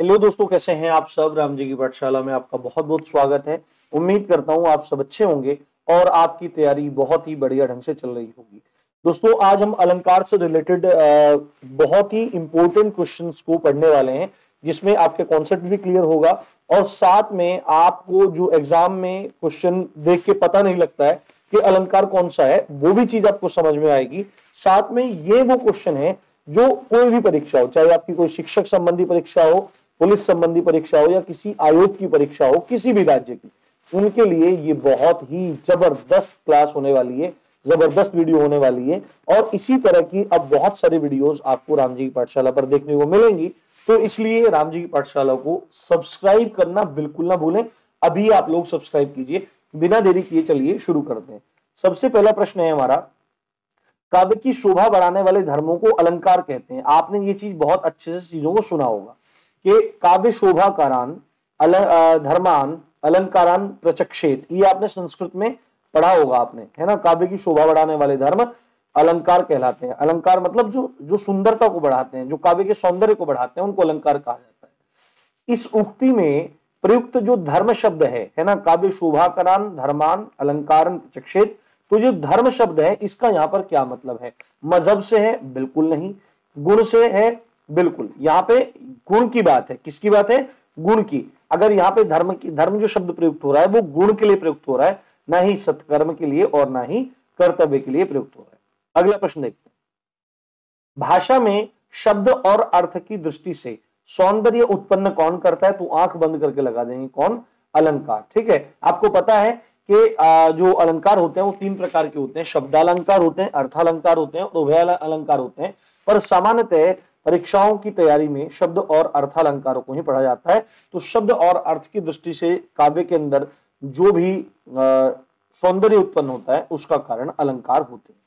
Hello दोस्तों, कैसे हैं आप सब? राम जी की पाठशाला में आपका बहुत बहुत स्वागत है। उम्मीद करता हूँ आप सब अच्छे होंगे और आपकी तैयारी बहुत ही बढ़िया ढंग से चल रही होगी। दोस्तों, आज हम अलंकार से रिलेटेड बहुत ही इंपॉर्टेंट क्वेश्चंस को पढ़ने वाले हैं, जिसमें आपके कॉन्सेप्ट भी क्लियर होगा और साथ में आपको जो एग्ज़ाम में क्वेश्चन देख के पता नहीं लगता है कि अलंकार कौन सा है, वो भी चीज़ आपको समझ में आएगी। साथ में ये वो क्वेश्चन है जो कोई भी परीक्षा हो, चाहे आपकी कोई शिक्षक संबंधी परीक्षा हो पुलिस संबंधी परीक्षा हो या किसी आयोग की परीक्षा हो, किसी भी राज्य की, उनके लिए ये बहुत ही ज़बरदस्त क्लास होने वाली है, ज़बरदस्त वीडियो होने वाली है। और इसी तरह की अब बहुत सारी वीडियोस आपको राम जी की पाठशाला पर देखने को मिलेंगी। तो इसलिए राम जी की पाठशाला को सब्सक्राइब करना बिल्कुल ना भूलें। अभी आप लोग सब्सक्राइब कीजिए। बिना देरी किए चलिए शुरू करते हैं। सबसे पहला प्रश्न है हमारा, काव्य की शोभा बढ़ाने वाले धर्मों को अलंकार कहते हैं। आपने ये चीज़ बहुत अच्छे से चीज़ों को सुना होगा। कि काव्य शोभा करान धर्मान, अलंकारान प्रचक्षेत, ये आपने संस्कृत में पढ़ा होगा आपने, है ना? काव्य की शोभा बढ़ाने वाले धर्म अलंकार कहलाते हैं। अलंकार मतलब जो जो सुंदरता को बढ़ाते हैं, जो काव्य के सौंदर्य को बढ़ाते हैं, उनको अलंकार कहा जाता है। इस उक्ति में प्रयुक्त जो धर्म शब्द है है ना? काव्य शोभाकरान, धर्मान अलंकार प्रचक्षेत तो जो धर्म शब्द है, इसका यहाँ पर क्या मतलब है? मज़हब से है, बिल्कुल नहीं। गुण से है बिल्कुल, यहाँ पे गुण की बात है। किसकी बात है? गुण की। अगर यहाँ पे धर्म की, धर्म जो शब्द प्रयुक्त हो रहा है, वो गुण के लिए प्रयुक्त हो रहा है, ना ही सत्कर्म के लिए और ना ही कर्तव्य के लिए प्रयुक्त हो रहा है। अगला प्रश्न देखते हैं। भाषा में शब्द और अर्थ की दृष्टि से सौंदर्य उत्पन्न कौन करता है? तो आँख बंद करके लगा देंगे कौन? अलंकार। ठीक है? आपको पता है कि जो अलंकार होते हैं, वो तीन प्रकार के होते हैं। शब्दालंकार होते हैं, अर्थालंकार होते हैं और उभय अलंकार होते हैं। पर सामान्यतः परीक्षाओं की तैयारी में शब्द और अर्थालंकारों को ही पढ़ा जाता है। तो शब्द और अर्थ की दृष्टि से काव्य के अंदर जो भी सौंदर्य उत्पन्न होता है, उसका कारण अलंकार होते हैं।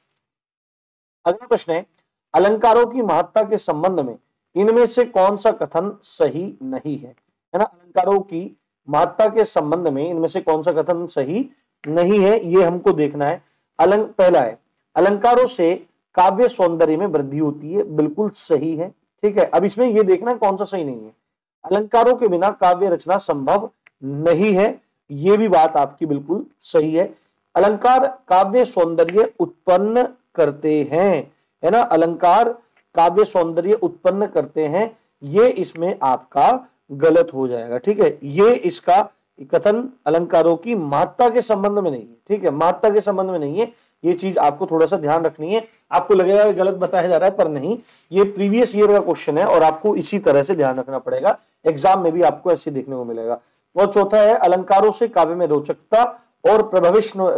अगला प्रश्न है, अलंकारों की महत्ता के संबंध में इनमें से कौन सा कथन सही नहीं है? है ना? अलंकारों की महत्ता के संबंध में इनमें से कौन सा कथन सही नहीं है, ये हमको देखना है। अलंक, पहला है, अलंकारों से काव्य सौंदर्य में वृद्धि होती है, बिल्कुल सही है, ठीक है? अब इसमें यह देखना कौन सा सही नहीं है। अलंकारों के बिना काव्य रचना संभव नहीं है, ये भी बात आपकी बिल्कुल सही है। अलंकार काव्य सौंदर्य उत्पन्न करते हैं, है ना? अलंकार काव्य सौंदर्य उत्पन्न करते हैं, ये इसमें आपका गलत हो जाएगा, ठीक है? ये इसका कथन अलंकारों की महत्ता के संबंध में नहीं है, ठीक है? महत्ता के संबंध में नहीं है ये चीज़ आपको थोड़ा सा ध्यान रखनी है। आपको लगेगा गलत बताया जा रहा है, पर नहीं। ये प्रीवियस ईयर का क्वेश्चन है और आपको इसी तरह से ध्यान रखना पड़ेगा। एग्ज़ाम में भी आपको ऐसे देखने को मिलेगा। और चौथा है, अलंकारों से काव्य में रोचकता और प्रभविष्णु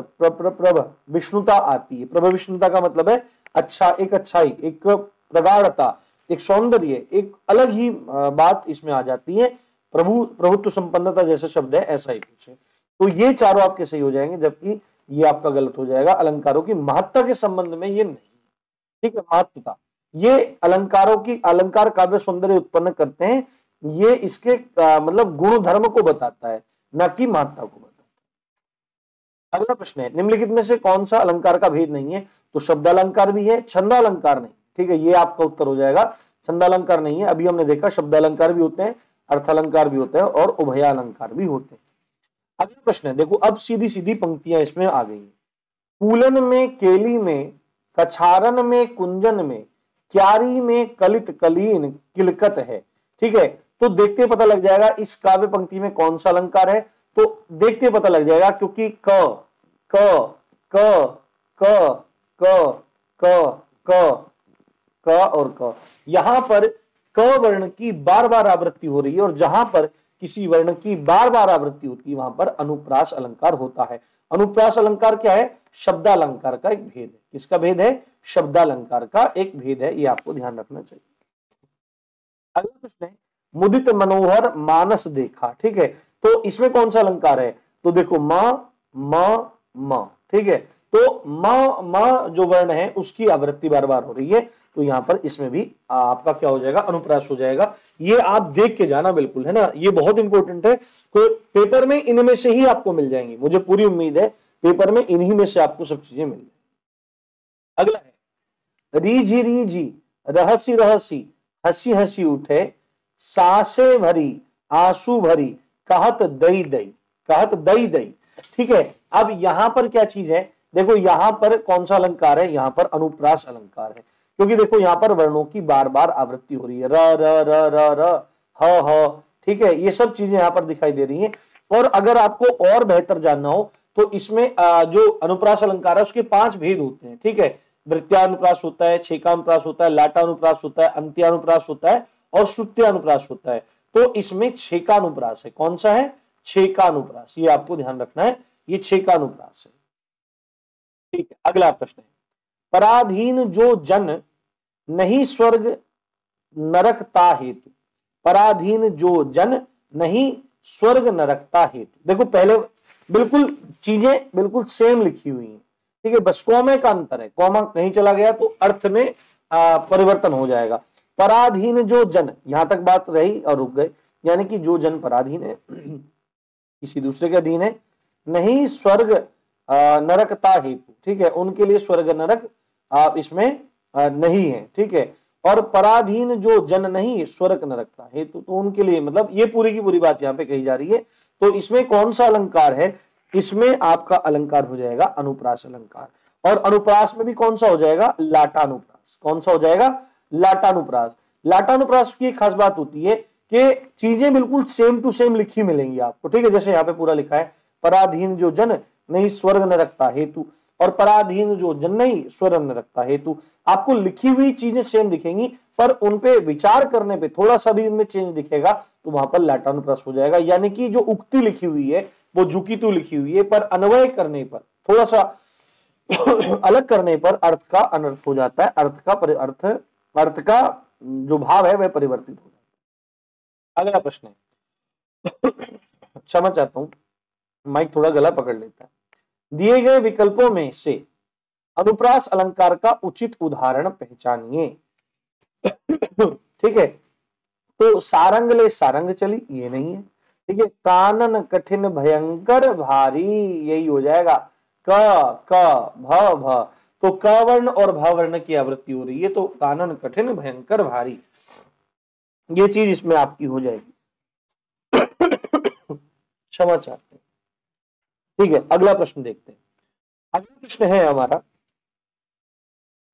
विष्णुता आती है। प्रभविष्णुता का मतलब है अच्छा एक अच्छाई, एक प्रगाढ़ता, एक सौंदर्य, एक अलग ही बात इसमें आ जाती है। प्रभु, प्रभुत्व संपन्नता जैसे शब्द है, ऐसा ही कुछ है। तो ये चारों आपके सही हो जाएँगे, जबकि ये आपका गलत हो जाएगा। अलंकारों की महत्ता के संबंध में ये नहीं। ठीक है महत्वता। ये अलंकारों की अलंकार काव्य सौंदर्य उत्पन्न करते हैं। ये इसके आ, मतलब गुण धर्म को बताता है न कि महत्ता को बताता है। अगला प्रश्न है निम्नलिखित में से कौन सा अलंकार का भेद नहीं है? तो शब्द अलंकार भी है छंदालंकार नहीं। ठीक है ये आपका उत्तर हो जाएगा। छंदालंकार नहीं है अभी हमने देखा शब्द अलंकार भी होते हैं अर्थालंकार भी होते हैं और उभयालंकार भी होते हैं। अगला प्रश्न है, देखो, अब सीधी सीधी पंक्तियाँ इसमें आ गई कूलन में, केली में, कछारन में, कुंजन में, क्यारी में, कलित, कलीन, किलकत है, ठीक है? तो देखते पता लग जाएगा इस काव्य पंक्ति में कौन सा अलंकार है। तो देखते पता लग जाएगा क्योंकि क क क क क क क क और क। यहाँ पर क वर्ण की बार बार आवृत्ति हो रही है और जहाँ पर किसी वर्ण की बार बार आवृत्ति होती है, वहाँ पर अनुप्रास अलंकार होता है। अनुप्रास अलंकार क्या है? शब्दालंकार का एक भेद है। किसका भेद है? शब्दालंकार का एक भेद है, ये आपको ध्यान रखना चाहिए। अगला प्रश्न है, मुदित मनोहर मानस देखा, ठीक है? तो इसमें कौन सा अलंकार है? तो देखो, म म म, ठीक है? तो म म जो वर्ण है, उसकी आवृत्ति बार बार हो रही है। तो यहाँ पर इसमें भी आपका क्या हो जाएगा? अनुप्रास हो जाएगा। ये आप देख के जाना बिल्कुल, है ना? ये बहुत इंपॉर्टेंट है। तो पेपर में इनमें से ही आपको मिल जाएँगी। मुझे पूरी उम्मीद है पेपर में इन्हीं में से आपको सब चीज़ें मिल जाएँगी। अगला है री जी री जी रहसी रहसी, हँसी हँसी उठे, सासे भरी, आँसू भरी, कहत दई दई, कहत दई दई। ठीक है? अब यहाँ पर क्या चीज़ है? देखो, यहाँ पर कौन सा अलंकार है? यहाँ पर अनुप्रास अलंकार है। क्योंकि देखो, यहाँ पर वर्णों की बार बार आवृत्ति हो रही है। र र र र र, ह ह, ठीक है? ये सब चीज़ें यहाँ पर दिखाई दे रही हैं। और अगर आपको और बेहतर जानना हो तो इसमें जो अनुप्रास अलंकार है, उसके पाँच भेद होते हैं, ठीक है? वृत्यानुप्रास होता है, छेकानुप्रास होता है, लाटानुप्रास होता है, अंत्यानुप्रास होता है और श्रुत्यानुप्रास होता है। तो इसमें छेकानुप्रास है। कौन सा है? छेकानुप्रास। ये आपको ध्यान रखना है। ये छेकानुप्रास है। ठीक है अगला प्रश्न है। पराधीन जो जन नहीं स्वर्ग नरकता हेतु पराधीन जो जन नहीं स्वर्ग नरकता हेतु। देखो पहले बिल्कुल चीज़ें बिल्कुल सेम लिखी हुई हैं। ठीक है बस कौमे का अंतर है। कौमा कहीं चला गया तो अर्थ में आ, परिवर्तन हो जाएगा। पराधीन जो जन यहाँ तक बात रही और रुक गए यानी कि जो जन पराधीन है किसी दूसरे के अधीन है नहीं स्वर्ग नरकता हेतु ठीक है? उनके लिए स्वर्ग नरक आप इसमें नहीं है, ठीक है? और पराधीन जो जन नहीं, स्वर्ग नरकता हेतु तो उनके लिए मतलब ये पूरी की पूरी बात यहाँ पे कही जा रही है। तो इसमें कौन सा अलंकार है? इसमें आपका अलंकार हो जाएगा अनुप्रास अलंकार। और अनुप्रास में भी कौन सा हो जाएगा? लाटानुप्रास। कौन सा हो जाएगा? लाटानुप्रास। लाटानुप्रास की एक खास बात होती है कि चीज़ें बिल्कुल सेम टू सेम लिखी मिलेंगी आपको, ठीक है? जैसे यहाँ पे पूरा लिखा है, पराधीन जो जन नहीं, स्वर्ग न रखता हेतु। और पराधीन जो नहीं, स्वर्ग न रखता हेतु। आपको लिखी हुई चीज़ें सेम दिखेंगी, पर उनपे विचार करने पे थोड़ा सा भी इनमें चेंज दिखेगा तो वहाँ पर लाटानुप्रास हो जाएगा। यानी कि जो उक्ति लिखी हुई है, वो जुकितु लिखी हुई है, पर अन्वय करने पर, थोड़ा सा अलग करने पर अर्थ का अनर्थ हो जाता है। अर्थ का अर्थ अर्थ का जो भाव है, वह परिवर्तित हो जाता है। अगला प्रश्न है। क्षमा चाहता हूँ, माइक थोड़ा गला पकड़ लेता है। दिए गए विकल्पों में से अनुप्रास अलंकार का उचित उदाहरण पहचानिए। ठीक है? तो सारंग ले सारंग चली, ये नहीं है। ठीक है? कानन कठिन भयंकर भारी, यही हो जाएगा। क क, भ भ। तो क वर्ण और भ वर्ण की आवृत्ति हो रही है तो कानन कठिन भयंकर भारी। ये चीज़ इसमें आपकी हो जाएगी। हैं। ठीक है, अगला प्रश्न देखते हैं। अगला प्रश्न है हमारा,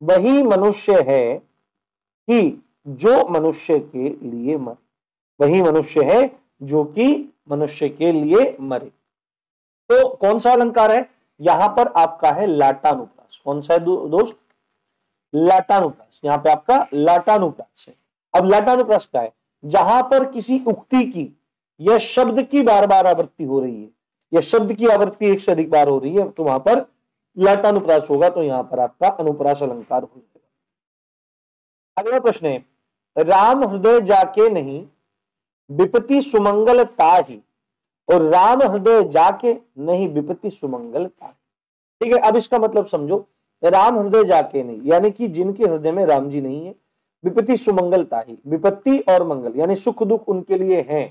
वही मनुष्य है कि जो मनुष्य के लिए मर। वही मनुष्य है जो कि मनुष्य के लिए मरे। तो कौन सा अलंकार है? यहाँ पर आपका है लाटानुप्रास। कौन सा है दोस्त? लाटानुप्रास। यहाँ पे आपका लाटानुप्रास है। अब लाटानुप्रास का है, जहाँ पर किसी उक्ति की या शब्द की बार बार आवृत्ति हो रही है या शब्द की आवृत्ति एक से अधिक बार हो रही है तो वहाँ पर लाटानुप्रास होगा तो यहाँ पर आपका अनुप्रास अलंकार हो जाएगा। अगला प्रश्न है, राम हृदय जाके नहीं विपति सुमंगल ताही, और राम हृदय जाके नहीं विपति सुमंगल ताही। ठीक है, अब इसका मतलब समझो, राम हृदय जाके नहीं, यानी कि जिनके हृदय में राम जी नहीं है, विपत्ति सुमंगलता ही विपत्ति और मंगल, यानी सुख दुख उनके लिए है।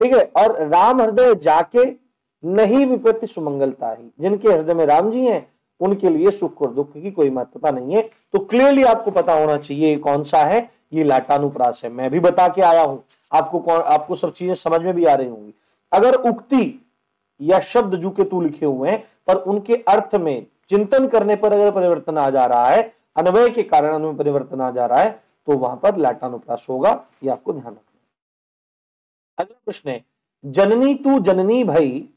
ठीक है, और राम हृदय जाके नहीं विपत्ति सुमंगलता ही। जिनके हृदय में राम जी हैं, उनके लिए सुख और दुख की कोई महत्वता नहीं है। तो क्लियरली आपको पता होना चाहिए कौन सा है, ये लाटानुप्रास है। मैं भी बता के आया हूँ। आपको कौन, आपको सब चीज़ें समझ में भी आ रही होंगी। अगर उक्ति या शब्द जू के तू लिखे हुए हैं, पर उनके अर्थ में चिंतन करने पर अगर परिवर्तन आ जा रहा है, अन्वय के कारण अनुय परिवर्तन आ जा रहा है तो वहाँ पर लाटानुप्रास होगा, ये आपको ध्यान रखना अगला प्रश्न है, जननी तू जननी भई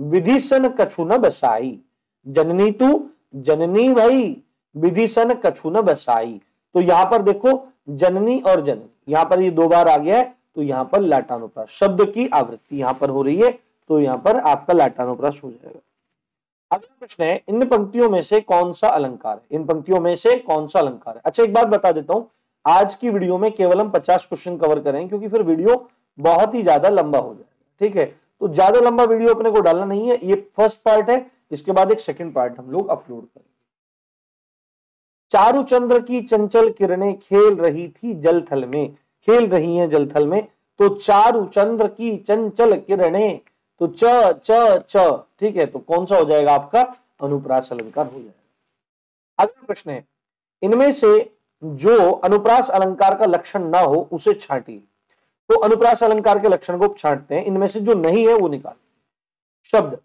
विधिसन कछु न बसाई। जननी तू, जननी भाई विधिसन कछु न बसाई। तो यहाँ पर देखो, जननी और जननी। यहाँ पर ये दो बार आ गया है तो यहाँ पर लाटानुप्रास। शब्द की आवृत्ति यहाँ पर हो रही है तो यहाँ पर आपका लाटानुप्रास हो जाएगा। अगला प्रश्न है, इन पंक्तियों में से कौन सा अलंकार है? इन पंक्तियों में से कौन सा अलंकार है? अच्छा एक बात बता देता हूँ, आज की वीडियो में केवल हम पचास क्वेश्चन कवर करें क्योंकि फिर वीडियो बहुत ही ज़्यादा लंबा हो जाएगा। ठीक है? तो ज़्यादा लंबा वीडियो अपने को डालना नहीं है, ये फ़र्स्ट पार्ट है, इसके बाद एक सेकंड पार्ट हम लोग अपलोड करेंगे। चारु चंद्र की चंचल किरणें खेल रही थी जलथल में, खेल रही हैं जलथल में तो चारु चंद्र की चंचल किरणें तो च च च, ठीक है तो कौन सा हो जाएगा आपका? अनुप्रास अलंकार हो जाएगा। अगला प्रश्न है, इनमें से जो अनुप्रास अलंकार का लक्षण ना हो, उसे छाटिए। तो अनुप्रास अलंकार के लक्षण को छांटते हैं, इनमें से जो नहीं है वो निकाल। शब्द।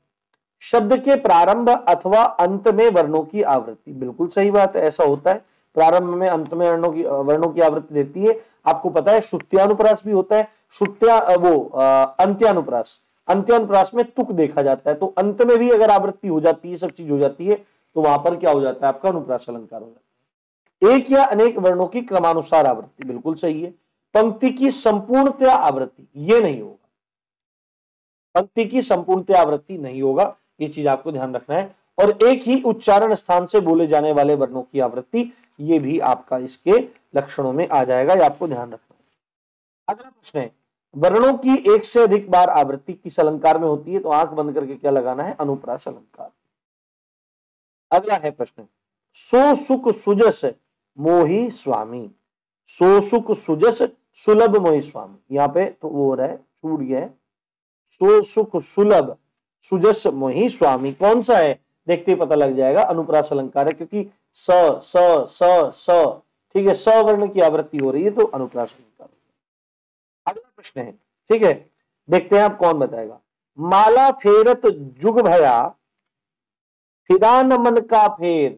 शब्द के प्रारंभ अथवा अंत में वर्णों की आवृत्ति। बिल्कुल सही बात है, ऐसा होता है। प्रारंभ में, अंत में वर्णों की वर्णों की आवृत्ति रहती है। आपको पता है, श्रुत्यानुप्रास भी होता है। श्रुत्या, वो अंत्यानुप्रास। अंत्यानुप्रास में तुक देखा जाता है। तो अंत में भी अगर आवृत्ति हो जाती है, सब चीज़ हो जाती है तो वहाँ पर क्या हो जाता है? आपका अनुप्रास अलंकार हो जाता है। एक या अनेक वर्णों की क्रमानुसार आवृत्ति। बिल्कुल सही है। पंक्ति की संपूर्णतया आवृत्ति, ये नहीं होगा। पंक्ति की संपूर्णतया आवृत्ति नहीं होगा, ये चीज़ आपको ध्यान रखना है। और एक ही उच्चारण स्थान से बोले जाने वाले वर्णों की आवृत्ति, ये भी आपका इसके लक्षणों में आ जाएगा, ये आपको ध्यान रखना है। अगला प्रश्न है, वर्णों की एक से अधिक बार आवृत्ति किस अलंकार में होती है? तो आँख बंद करके क्या लगाना है? अनुप्रास अलंकार। अगला है प्रश्न, सो सुख सुजस मोही स्वामी। सो सुख सुजस सुलभ मोही स्वामी। यहाँ पे तो वो हो रहा है सो सुख सुलभ सुजस मोही स्वामी। कौन सा है? देखते ही पता लग जाएगा। अनुप्रास अलंकार है, क्योंकि स स स स, ठीक है, स वर्ण की आवृत्ति हो रही है तो अनुप्रास अलंकार अगला प्रश्न है, ठीक है, देखते हैं आप कौन बताएगा। माला फेरत जुग भया, फिरा न मन का फेर,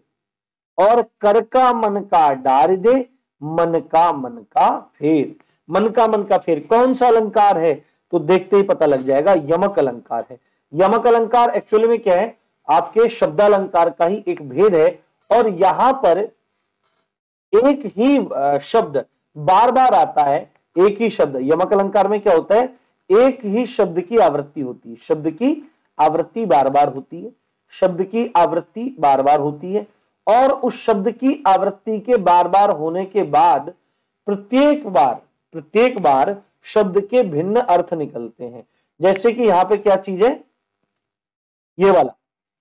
और कर का मन का डार दे, मन का मन का फेर। मन का मन का फेर कौन सा अलंकार है? तो देखते ही पता लग जाएगा, यमक अलंकार है। यमक अलंकार एक्चुअली में क्या है? आपके शब्दालंकार का ही एक भेद है और यहाँ पर एक ही शब्द बार बार आता है, एक ही शब्द। यमक अलंकार में क्या होता है? एक ही शब्द की आवृत्ति होती है। शब्द की आवृत्ति बार बार होती है। शब्द की आवृत्ति बार बार होती है और उस शब्द की आवृत्ति के बार बार होने के बाद प्रत्येक बार प्रत्येक बार शब्द के भिन्न अर्थ निकलते हैं। जैसे कि यहाँ पे क्या चीज़ है? ये वाला,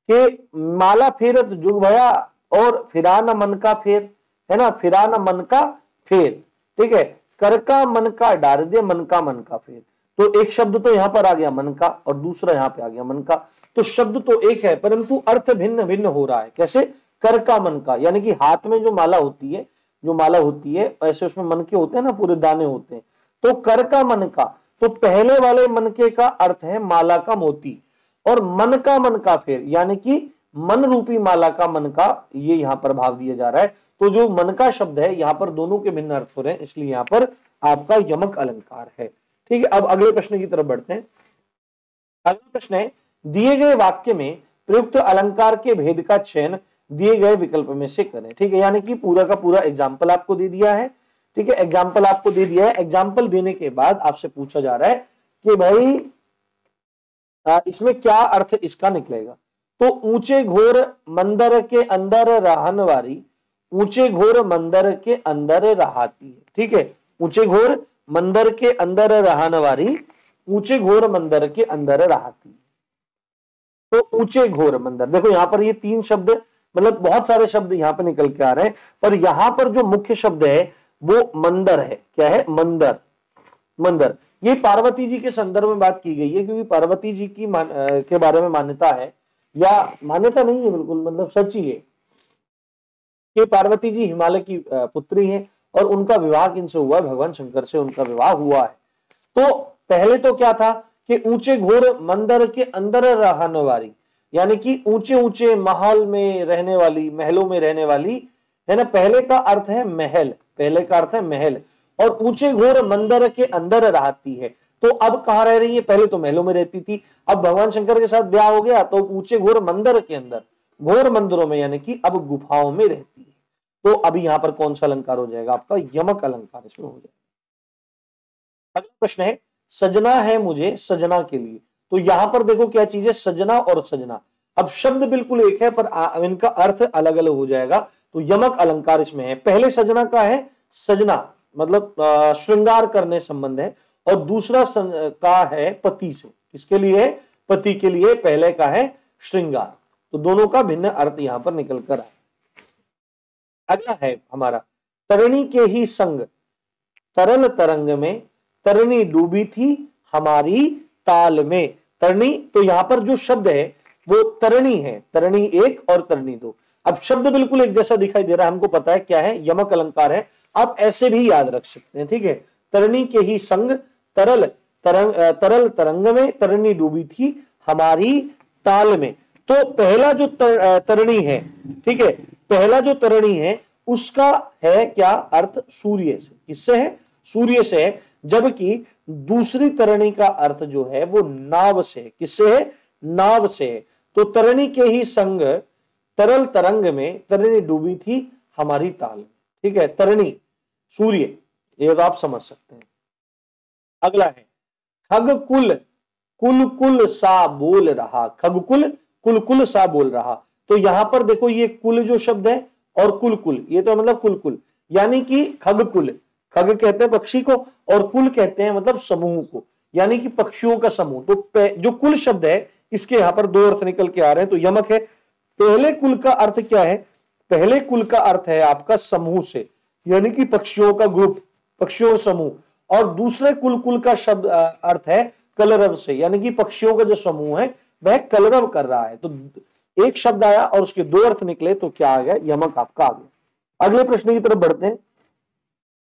कि माला फेरत जुग भया और फिराना मन का फेर, है ना? फिराना मन का फेर, ठीक है? कर का मन का डार दे, मन का मन का फेर। तो एक शब्द तो यहाँ पर आ गया मन का और दूसरा यहाँ पे आ गया मन का। तो शब्द तो एक है, परंतु अर्थ भिन्न भिन्न हो रहा है। कैसे? कर का मन का, यानी कि हाथ में जो माला होती है जो माला होती है, ऐसे उसमें मन के होते हैं ना, पूरे दाने होते हैं। तो कर का मन का तो पहले वाले मन के का अर्थ है माला का मोती। और मन का मन का फेर, यानी कि मन रूपी माला का मन का ये यहाँ पर भाव दिया जा रहा है। तो जो मन का शब्द है, यहाँ पर दोनों के भिन्न अर्थ हो रहे हैं, इसलिए यहाँ पर आपका यमक अलंकार है। ठीक है, अब अगले प्रश्न की तरफ़ बढ़ते हैं। अगला प्रश्न है, दिए गए वाक्य में प्रयुक्त अलंकार के भेद का चयन दिए गए विकल्प में से करें। ठीक है, यानी कि पूरा का पूरा एग्ज़ाम्पल आपको दे दिया है। ठीक है एग्ज़ाम्पल आपको दे दिया है। एग्ज़ाम्पल देने के बाद आपसे पूछा जा रहा है कि भाई इसमें क्या अर्थ इसका निकलेगा? तो ऊँचे घोर मंदिर के अंदर रहन वाली, ऊँचे घोर मंदिर के अंदर रहाती है। ठीक है, ऊँचे घोर मंदिर के अंदर रहन वाली, ऊँचे घोर मंदिर के अंदर रहाती तो ऊँचे घोर मंदिर, देखो यहाँ पर ये तीन शब्द मतलब बहुत सारे शब्द यहाँ पर निकल के आ रहे हैं। पर यहाँ पर जो मुख्य शब्द है वो मंदिर है। क्या है? मंदर। मंदिर। ये पार्वती जी के संदर्भ में बात की गई है क्योंकि पार्वती जी की मान, आ, के बारे में मान्यता है। या मान्यता नहीं है बिल्कुल मतलब सच ही है। कि पार्वती जी हिमालय की पुत्री हैं और उनका विवाह किनसे हुआ है? भगवान शंकर से उनका विवाह हुआ है। तो पहले तो क्या था कि ऊँचे घोर मंदिर के अंदर रहने वाली यानी कि ऊँचे ऊँचे महल में रहने वाली, महलों में रहने वाली, है ना? पहले का अर्थ है महल, पहले का अर्थ है महल। और ऊँचे घोर मंदिर के अंदर रहती है। तो अब कहा रह रही है? पहले तो महलों में रहती थी। अब भगवान शंकर के साथ ब्याह हो गया तो ऊँचे घोर मंदिर के अंदर, घोर मंदिरों में, यानी कि अब गुफाओं में रहती है। तो अभी यहाँ पर कौन सा अलंकार हो जाएगा आपका? यमक अलंकार इसमें हो जाएगा। अगला प्रश्न है, सजना है मुझे, सजना के लिए। तो यहाँ पर देखो क्या चीज़ है, सजना और सजना। अब शब्द बिल्कुल एक है, पर इनका अर्थ अलग अलग हो जाएगा। तो यमक अलंकार इसमें है। पहले सजना का है, सजना मतलब श्रृंगार करने संबंध है। और दूसरा का है, पति से। किसके लिए? पति के लिए पहले का है, श्रृंगार। तो दोनों का भिन्न अर्थ यहाँ पर निकल कर आए अगला है हमारा, तरणी के ही संग। तरल तरंग में, तरणी डूबी थी, हमारी ताल में। तरणी तो यहाँ पर जो शब्द है वो तरणी है। तरणी एक और तरणी दो। अब शब्द बिल्कुल एक जैसा दिखाई दे रहा है हमको पता है क्या है? यमक अलंकार है। आप ऐसे भी याद रख सकते हैं ठीक है? तरणी के ही संग तरल तरंग तरल तरंग में तरणी डूबी थी हमारी ताल में। तो पहला जो तर, तरणी है ठीक है? पहला जो तरणी है उसका है क्या? अर्थ सूर्य से। किससे है? सूर्य से है। जबकि दूसरी तरणी का अर्थ जो है वो नाव से, किससे? है नाव से। तो तरणी के ही संग, तरल तरंग में तरणी डूबी थी हमारी ताल। ठीक है, तरणी, सूर्य, ये तो आप समझ सकते हैं। अगला है, खगकुल कुल कुल सा बोल रहा। खगकुल कुल कुल सा बोल रहा। तो यहाँ पर देखो ये कुल जो शब्द है और कुल कुल ये तो मतलब कुल कुल यानी कि खगकुल खग कहते हैं पक्षी को और कुल कहते हैं मतलब समूह को, यानी कि पक्षियों का समूह। तो जो कुल शब्द है, इसके यहाँ पर दो अर्थ निकल के आ रहे हैं तो यमक है। पहले कुल का अर्थ क्या है? पहले कुल का अर्थ है आपका समूह से, यानी कि पक्षियों का ग्रुप, पक्षियों समूह। और दूसरे कुल कुल का शब्द अर्थ है कलरव से, यानी कि पक्षियों का जो समूह है, वह कलरव कर रहा है। तो एक शब्द आया और उसके दो अर्थ निकले तो क्या आ गया? यमक आपका आ गया। अगले प्रश्न की तरफ़ बढ़ते हैं।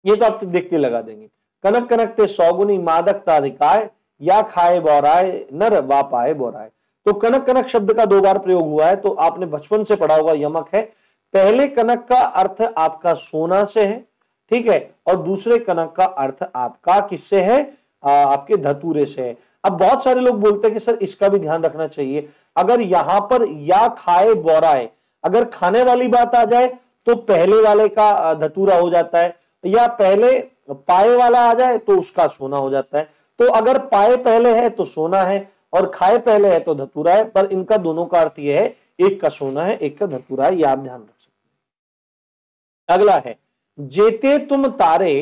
ये तो आप तो देखते लगा देंगे। कनक कनक ते सौगुनी मादक ताधिकाय या खाए बोराए नर वा पाए बोराए तो कनक कनक शब्द का दो बार प्रयोग हुआ है तो आपने बचपन से पढ़ा होगा यमक है। पहले कनक का अर्थ आपका सोना से है ठीक है? और दूसरे कनक का अर्थ आपका किससे है? आ, आपके धतूरे से है। अब बहुत सारे लोग बोलते हैं कि सर इसका भी ध्यान रखना चाहिए। अगर यहाँ पर या खाए बोराए अगर खाने वाली बात आ जाए तो पहले वाले का धतूरा हो जाता है। या पहले पाए वाला आ जाए तो उसका सोना हो जाता है। तो अगर पाए पहले है तो सोना है और खाए पहले है तो धतूरा है, पर इनका दोनों का अर्थ यह है, एक का सोना है, एक का धतूरा है यह आप ध्यान रख सकते हैं। अगला है, जेते तुम तारे,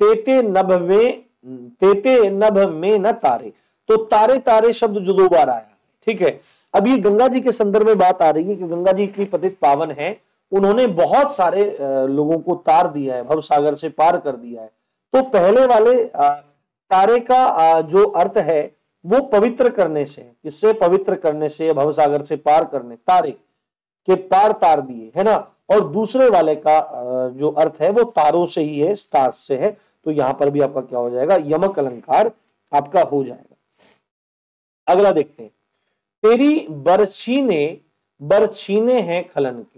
तेते नभ में, तेते नभ में न तारे। तो तारे तारे शब्द जो दो बार आया, ठीक है? अब ये गंगा जी के संदर्भ में बात आ रही है कि गंगा जी इतनी पतित पावन है उन्होंने बहुत सारे लोगों को तार दिया है, भव सागर से पार कर दिया है। तो पहले वाले तारे का जो अर्थ है, वो पवित्र करने से, किससे पवित्र करने से, भव सागर से पार करने, तारे के पार तार दिए, है ना? और दूसरे वाले का जो अर्थ है, वो तारों से ही है स्टार से है। तो यहाँ पर भी आपका क्या हो जाएगा? यमक अलंकार आपका हो जाएगा। अगला देखते हैं। तेरी बरछीने बरछीने हैं खलन के।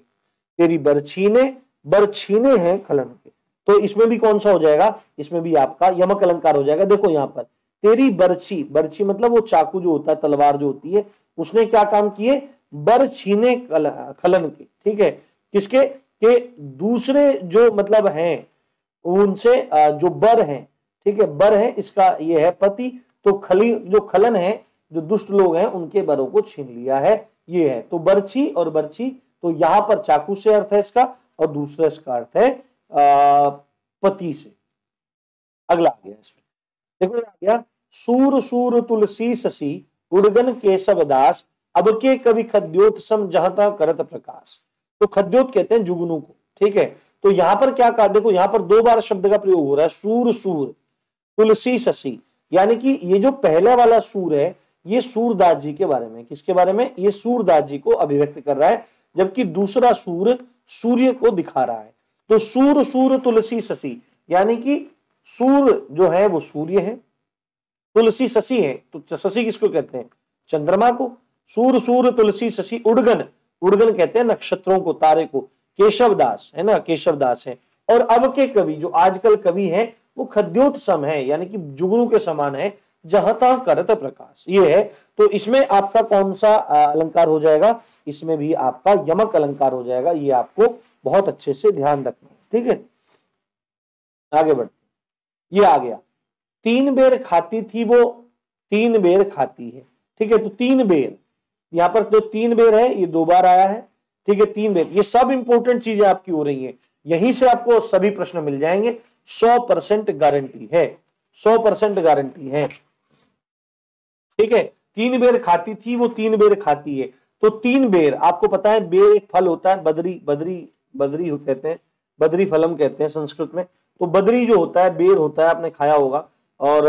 तेरी बरछीने बरछीने हैं खलन के। तो इसमें भी कौन सा हो जाएगा? इसमें भी आपका यमक अलंकार हो जाएगा। देखो यहाँ पर, तेरी बरछी बरछी मतलब वो चाकू जो होता है, तलवार जो होती है, उसने क्या काम किए? बरछीने खलन के, ठीक है? किसके? के दूसरे जो मतलब हैं, उनसे जो बर हैं, ठीक है? बर है, इसका ये है पति तो खली, जो खलन है, जो दुष्ट लोग हैं, उनके बरों को छीन लिया है। ये है तो बरछी और बर्ची तो यहाँ पर चाकू से अर्थ है इसका और दूसरा इसका अर्थ है पति से। अगला आ गया इसमें। देखो आ गया, सूर सूर तुलसी शशि उड़गन केशव दास, अब के कवि खद्योत सम जहता करत प्रकाश। तो खद्योत कहते हैं जुगनू को, ठीक है? तो यहाँ पर क्या कहा, देखो यहाँ पर दो बार शब्द का प्रयोग हो रहा है, सूर सूर, तुलसी शशि यानी कि ये जो पहला वाला सूर है, ये सूरदास जी के बारे में, किसके बारे में? ये सूरदास जी को अभिव्यक्त कर रहा है जबकि दूसरा सूर सूर्य को दिखा रहा है। तो सूर सूर तुलसी शशि यानी कि सूर जो है वो सूर्य है, तुलसी शशि है तो शशि किसको कहते हैं? चंद्रमा को। सूर सूर तुलसी शशि उड़गन उड़गन कहते हैं नक्षत्रों को, तारे को। केशव दास है ना केशव दास है। और अब के कवि, जो आजकल कवि हैं, वो खद्योत्सम है, यानी कि जुगनू के समान है जहता करत प्रकाश। ये है तो इसमें आपका कौन सा अलंकार हो जाएगा? इसमें भी आपका यमक अलंकार हो जाएगा। ये आपको बहुत अच्छे से ध्यान रखना है। ठीक है? आगे बढ़ते ये आ गया। तीन बेर खाती थी वो, तीन बेर खाती है। ठीक है? तो तीन बेर। यहाँ पर जो तीन बेर है, ये दो बार आया है। ठीक है? तीन बेर। ये सब इंपोर्टेंट चीज़ें आपकी हो रही है। यहीं से आपको सभी प्रश्न मिल जाएँगे। सौ परसेंट गारंटी है। सौ परसेंट गारंटी है। ठीक है? तीन बेर खाती थी, वो तीन बेर खाती है। तो तीन बेर, आपको पता है, बेर एक फल होता है, बदरी बदरी बदरी कहते हैं, बदरी फलम कहते हैं संस्कृत में। तो बदरी जो होता है, बेर होता है, आपने खाया होगा। और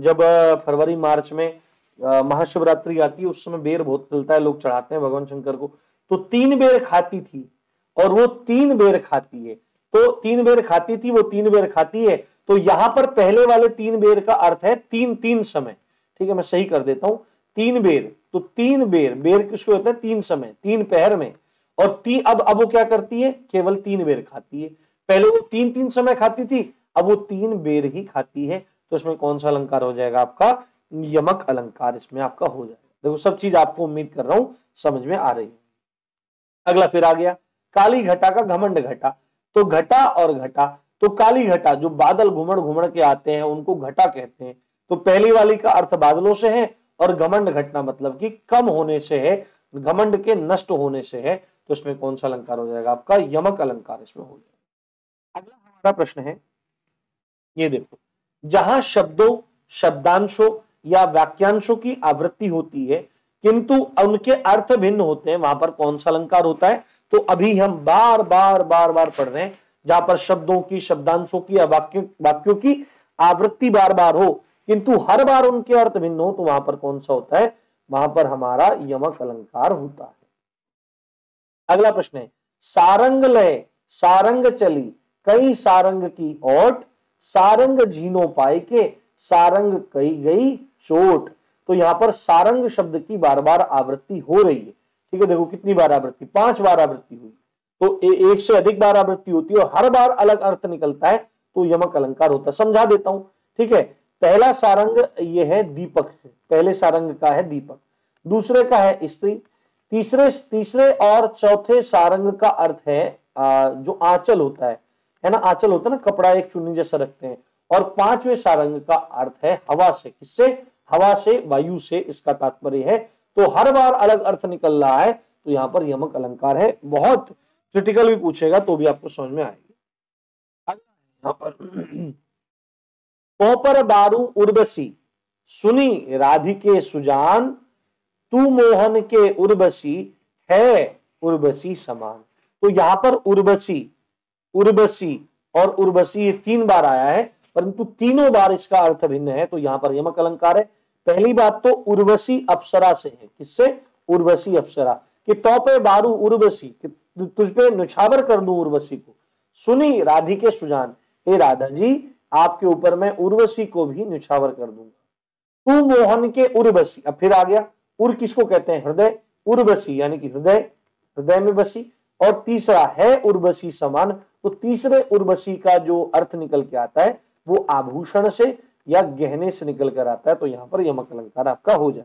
जब फरवरी, मार्च में महाशिवरात्रि आती है, उस समय बेर बहुत चलता है, लोग चढ़ाते हैं भगवान शंकर को। तो तीन बेर खाती थी, और वो तीन बेर खाती है। तो तीन बेर खाती थी, वो तीन बेर खाती है। तो यहाँ पर पहले वाले तीन बेर का अर्थ है तीन तीन समय। ठीक है, मैं सही कर देता हूँ। तीन बेर तो तीन बेर बेर किसको कहते हैं? तीन समय, तीन पहर में। और तीन अब अब वो क्या करती है? केवल तीन बेर खाती है। पहले वो तीन तीन समय खाती थी, अब वो तीन बेर ही खाती है। तो इसमें कौन सा अलंकार हो जाएगा आपका? यमक अलंकार इसमें आपका हो जाएगा। देखो, सब चीज़ आपको उम्मीद कर रहा हूँ, समझ में आ रही है। अगला फिर आ गया, काली घटा का घमंड घटा। तो घटा और घटा तो काली घटा, जो बादल घुमड़ घुमड़ के आते हैं, उनको घटा कहते हैं। तो पहली वाली का अर्थ बादलों से है और घमंड घटना मतलब कि कम होने से है, घमंड के नष्ट होने से है तो इसमें कौन सा अलंकार हो जाएगा आपका? यमक अलंकार इसमें हो जाएगा। अगला हमारा प्रश्न है, ये देखो, जहाँ शब्दों, शब्दांशों या वाक्यांशों की आवृत्ति होती है, किंतु उनके अर्थ भिन्न होते हैं, वहाँ पर कौन सा अलंकार होता है? तो अभी हम बार बार बार बार पढ़ रहे हैं, जहाँ पर शब्दों की, शब्दांशों की या वाक्यों वाक्यों की आवृत्ति बार बार हो किंतु हर बार उनके अर्थ भिन्न हो तो वहाँ पर कौन सा होता है? वहाँ पर हमारा यमक अलंकार होता है। अगला प्रश्न है सारंग लय सारंग चली कई सारंग की ओट सारंग झीनो पाए के सारंग कही गई चोट। तो यहाँ पर सारंग शब्द की बार बार आवृत्ति हो रही है। ठीक है देखो कितनी बार आवृत्ति पाँच बार आवृत्ति हुई। तो ए, एक से अधिक बार आवृत्ति होती है और हर बार अलग अर्थ निकलता है तो यमक अलंकार होता है। समझा देता हूँ ठीक है? पहला सारंग ये है दीपक पहले सारंग का है दीपक। दूसरे का है स्त्री। तीसरे तीसरे और चौथे सारंग का अर्थ है जो आंचल होता है। है ना? आंचल होता है ना? कपड़ा एक चुन्नी जैसा रखते हैं। और पाँचवें सारंग का अर्थ है हवा से। किससे? हवा से, वायु से इसका तात्पर्य है। तो हर बार अलग अर्थ निकल रहा है। तो यहाँ पर यमक अलंकार है। बहुत क्रिटिकल भी पूछेगा तो भी आपको समझ में आएगी। यहाँ पर। पोपर बारू उर्वशी। सुनी राधिके सुजान, तू मोहन के उर्वशी है, उर्वशी समान। तो यहाँ पर उर्वशी उर्वशी और उर्वशी ये तीन बार आया है, परंतु तीनों बार इसका अर्थ भिन्न है तो यहाँ पर यमक अलंकार है। पहली बात तो उर्वशी अप्सरा से है। किससे? उर्वशी अप्सरा। कि तो पे बारू उर्वशी तुझ पे नुछावर कर दू उर्वशी को। सुनी राधिके सुजान, हे राधा जी आपके ऊपर मैं उर्वशी को भी नुछावर कर दूँगा। तू मोहन के उर्वशी। अब फिर आ गया, उर किसको कहते हैं? हृदय, उर्वशी, यानी कि हृदय हृदय में बसी। और तीसरा है उर्वशी समान। तो तीसरे उर्वशी का जो अर्थ निकल के आता है, वो आभूषण से या गहने से निकल कर आता है तो यहाँ पर यमक अलंकार आपका हो जाए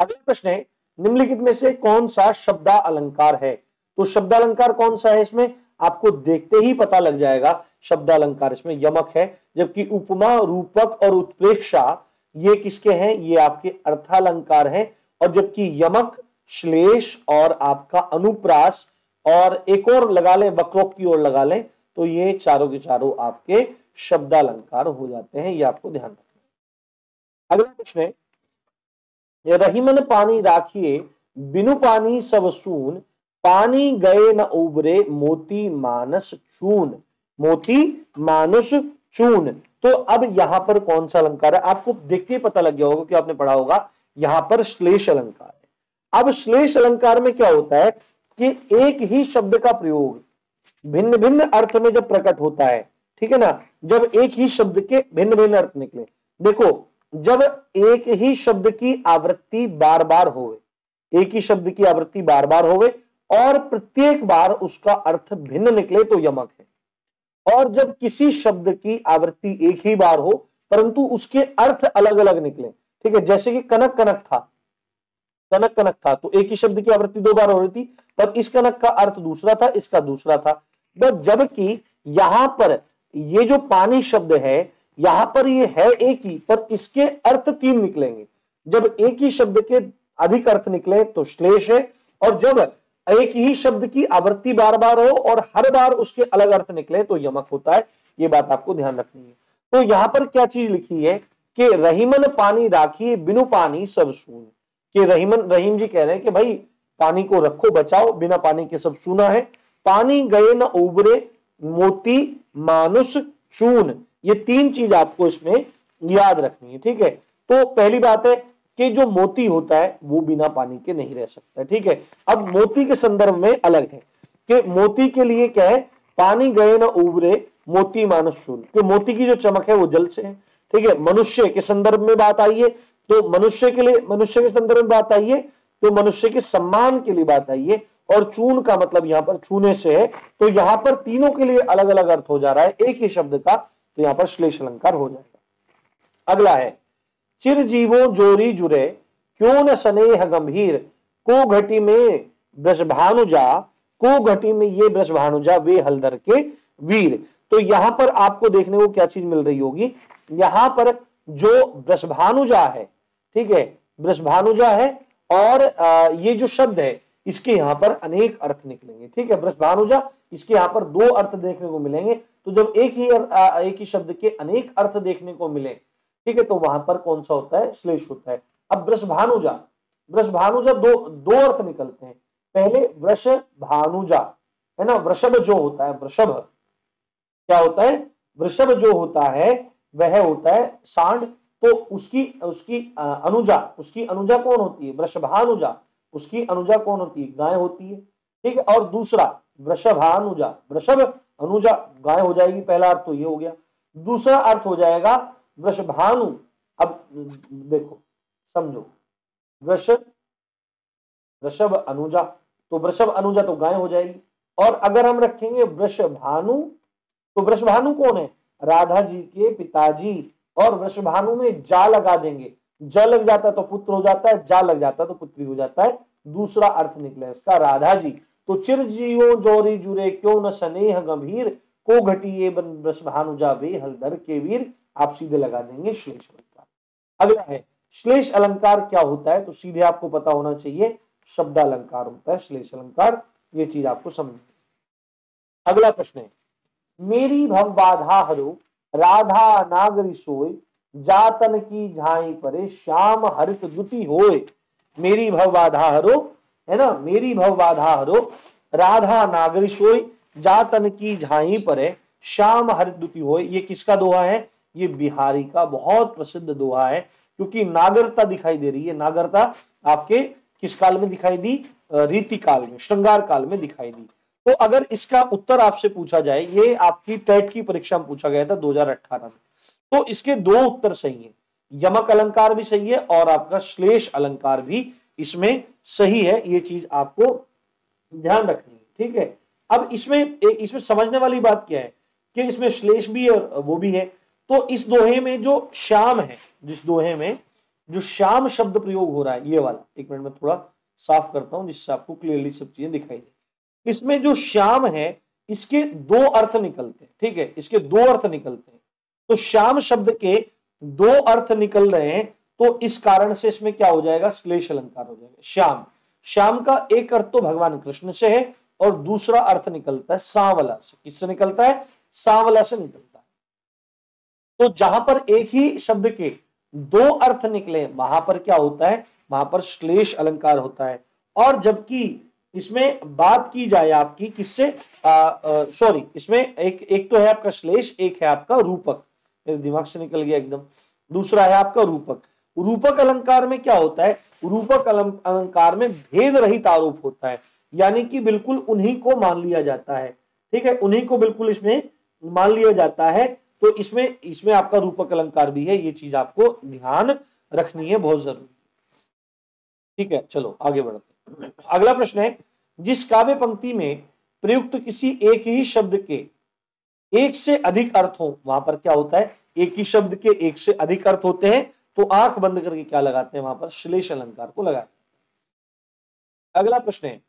अगला प्रश्न है, निम्नलिखित में से कौन सा शब्दा अलंकार है? तो शब्दालंकार कौन सा है इसमें? आपको देखते ही पता लग जाएगा शब्दालंकार, इसमें यमक है, जबकि उपमा, रूपक और उत्प्रेक्षा, ये किसके हैं? ये आपके अर्थालंकार हैं। और जबकि यमक, श्लेष और आपका अनुप्रास, और एक और लगा लें वक्रोक्त की ओर लगा लें तो ये चारों के चारों आपके शब्दालंकार हो जाते हैं, ये आपको ध्यान रखना अगला प्रश्न है रहीमन पानी राखिए, बिनु पानी सब सून, पानी गए न उबरे मोती मानस चून। मोती, मानुष चून तो अब यहाँ पर कौन सा अलंकार है? आपको देखते ही पता लग गया होगा कि आपने पढ़ा होगा, यहाँ पर श्लेष अलंकार है। अब श्लेष अलंकार में क्या होता है कि एक ही शब्द का प्रयोग भिन्न भिन्न अर्थ में जब प्रकट होता है, ठीक है ना? जब एक ही शब्द के भिन्न भिन्न अर्थ निकले। देखो, जब एक ही शब्द की आवृत्ति बार बार होवे, एक ही शब्द की आवृत्ति बार बार होवे और प्रत्येक बार उसका अर्थ भिन्न निकले तो यमक है। और जब किसी शब्द की आवृत्ति एक ही बार हो, परंतु उसके अर्थ अलग अलग निकले, ठीक है? जैसे कि कनक कनक था। कनक कनक था तो एक ही शब्द की आवृत्ति दो बार हो रही थी, पर इस कनक का अर्थ दूसरा था, इसका दूसरा था। बट जबकि यहाँ पर ये जो पानी शब्द है, यहाँ पर ये है एक ही, पर इसके अर्थ तीन निकलेंगे। जब एक ही शब्द के अधिक अर्थ निकले तो श्लेष है, और जब एक ही शब्द की आवृत्ति बार बार हो और हर बार उसके अलग अर्थ निकले तो यमक होता है। ये बात आपको ध्यान रखनी है। तो यहाँ पर क्या चीज़ लिखी है कि रहीमन पानी राखी, बिनु पानी सब सून। कि रहीमन, रहीम जी कह रहे हैं कि भाई, पानी को रखो, बचाओ, बिना पानी के सब सुना है। पानी गए न उबरे, मोती, मानुष, चून। ये तीन चीज़ आपको इसमें याद रखनी है, ठीक है? तो पहली बात है कि जो मोती होता है, वो बिना पानी के नहीं रह सकता ठीक है? अब मोती के संदर्भ में अलग है कि मोती के लिए क्या है? पानी गए न उबरे मोती मानस शूल कि मोती की जो चमक है, वो जल से है, ठीक है? मनुष्य के संदर्भ में बात आई है तो मनुष्य के लिए, मनुष्य के संदर्भ में बात आई है तो मनुष्य के सम्मान के लिए बात आई है, और चून का मतलब यहाँ पर छूने से है तो यहाँ पर तीनों के लिए अलग अलग अर्थ हो जा रहा है, एक ही शब्द का तो यहाँ पर श्लेष अलंकार हो जाएगा। अगला है चिर जीवो जोरी जुरे, क्यों न स्नेह गंभीर? को घटी में ब्रजभानुजा, को घटी में ये ब्रजभानुजा, वे हलदर के वीर। तो यहाँ पर आपको देखने को क्या चीज़ मिल रही होगी? यहाँ पर जो ब्रजभानुजा है, ठीक है, ब्रजभानुजा है और ये जो शब्द है, इसके यहाँ पर अनेक अर्थ निकलेंगे, ठीक है, ब्रजभानुजा, इसके यहाँ पर दो अर्थ देखने को मिलेंगे। तो जब एक ही एक ही शब्द के अनेक अर्थ देखने को मिले ठीक है तो वहाँ पर कौन सा होता है? श्लेष होता है। अब वृषभानुजा वृषभानुजा दो दो अर्थ निकलते हैं। पहले वृष भानुजा है ना? वृषभ जो होता है, वृषभ, क्या होता है? वृषभ जो होता है, वह होता है सांड। तो उसकी उसकी अनुजा उसकी अनुजा कौन होती है? वृषभानुजा, उसकी अनुजा कौन होती है? गाय होती है। ठीक है, और दूसरा, वृषभानुजा, वृषभ अनुजा, गाय हो जाएगी, पहला अर्थ तो ये हो गया। दूसरा अर्थ हो जाएगा वृषभानु, अब देखो, समझो। वृष, वृषभ अनुजा तो वृषभ अनुजा तो गाय हो जाएगी। और अगर हम रखेंगे वृषभानु तो वृषभानु कौन है? राधा जी के पिताजी। और वृषभानु में जा लगा देंगे। ज लग जाता है तो पुत्र हो जाता है, जा लग जाता है तो पुत्री हो जाता है। दूसरा अर्थ निकला इसका राधा जी तो चिर जीवो जोरी जुरे क्यों न स्नेह गंभीर, को घटिए वृषभानुजा वे हलदर के वीर। आप सीधे लगा देंगे श्लेष अलंकार। अगला है, श्लेष अलंकार क्या होता है? तो सीधे आपको पता होना चाहिए शब्द अलंकार होता है, श्लेष अलंकार, ये चीज़ आपको समझ अगला प्रश्न है, मेरी भव बाधा हरो, राधा नागरी सोय, जातन की झाई परे श्याम हरित दुति होए मेरी भव बाधा हरो, है ना? मेरी भव बाधा हरो, राधा नागरी सोय, जातन की झाई परे श्याम हरिद्युति हो ये किसका दोहा है? ये बिहारी का बहुत प्रसिद्ध दोहा है, क्योंकि नागरता दिखाई दे रही है। नागरता आपके किस काल में दिखाई दी? रीति काल में, श्रृंगार काल में दिखाई दी। तो अगर इसका उत्तर आपसे पूछा जाए, ये आपकी टेट की परीक्षा में पूछा गया था 2018 में। तो इसके दो उत्तर सही है। यमक अलंकार भी सही है और आपका श्लेष अलंकार भी इसमें सही है। ये चीज़ आपको ध्यान रखनी है, ठीक है? अब इसमें इसमें समझने वाली बात क्या है कि इसमें श्लेष भी है वो भी है। तो इस दोहे में जो श्याम है, जिस दोहे में जो श्याम शब्द प्रयोग हो रहा है, ये वाला, एक मिनट में थोड़ा साफ़ करता हूँ जिससे आपको क्लियरली सब चीज़ें दिखाई दे। इसमें जो श्याम है, इसके दो अर्थ निकलते हैं, ठीक है? इसके दो अर्थ निकलते हैं। तो श्याम शब्द के दो अर्थ निकल रहे हैं तो इस कारण से इसमें क्या हो जाएगा? श्लेष अलंकार हो जाएगा। श्याम श्याम का एक अर्थ तो भगवान कृष्ण से है और दूसरा अर्थ निकलता है सांवला से। किससे निकलता है? सांवला से निकलता है। तो जहाँ पर एक ही शब्द के दो अर्थ निकले, वहाँ पर क्या होता है? वहाँ पर श्लेष अलंकार होता है। और जबकि इसमें बात की जाए आपकी, किससे? सॉरी इसमें एक एक तो है आपका श्लेष, एक है आपका रूपक। मेरे दिमाग से निकल गया एकदम। दूसरा है आपका रूपक। रूपक अलंकार में क्या होता है? रूपक अलंकार में भेद रहित आरोप होता है। यानी कि बिल्कुल उन्हीं को मान लिया जाता है। ठीक है? उन्हीं को बिल्कुल इसमें मान लिया जाता है। तो इसमें इसमें आपका रूपक अलंकार भी है, ये चीज़ आपको ध्यान रखनी है, बहुत ज़रूरी। ठीक है, चलो, आगे बढ़ते अगला प्रश्न है, जिस काव्य पंक्ति में प्रयुक्त किसी एक ही शब्द के एक से अधिक अर्थ हो, वहाँ पर क्या होता है? एक ही शब्द के एक से अधिक अर्थ होते हैं तो आँख बंद करके क्या लगाते हैं वहाँ पर? श्लेष अलंकार को लगाते हैं। अगला प्रश्न है,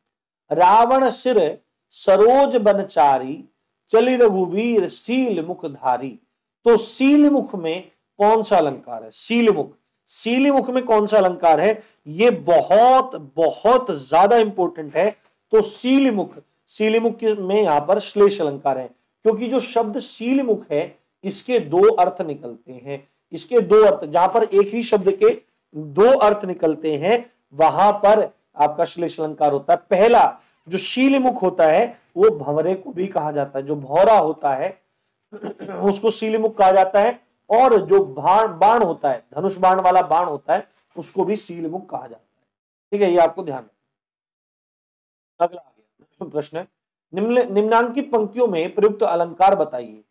रावण सिर सरोज बनचारी चली रघुवीर सील मुख धारी। तो सील मुख में कौन सा अलंकार है? सील मुख सील मुख में कौन सा अलंकार है? ये बहुत बहुत ज़्यादा इंपॉर्टेंट है। तो सील मुख सील मुख में यहाँ पर श्लेष अलंकार है, क्योंकि जो शब्द सील मुख है, इसके दो अर्थ निकलते हैं। इसके दो अर्थ, जहाँ पर एक ही शब्द के दो अर्थ निकलते हैं, वहाँ पर आपका श्लेष अलंकार होता है। पहला, जो शील मुख होता है, वो भंवरे को भी कहा जाता है, जो भौरा होता है उसको शील मुख कहा जाता है और जो बाण होता है, धनुष बाण वाला बाण होता है, उसको भी शील मुख कहा जाता है। ठीक है, ये आपको ध्यान रखना अगला प्रश्न। निम्न, निम्नांकित पंक्तियों में प्रयुक्त अलंकार बताइए।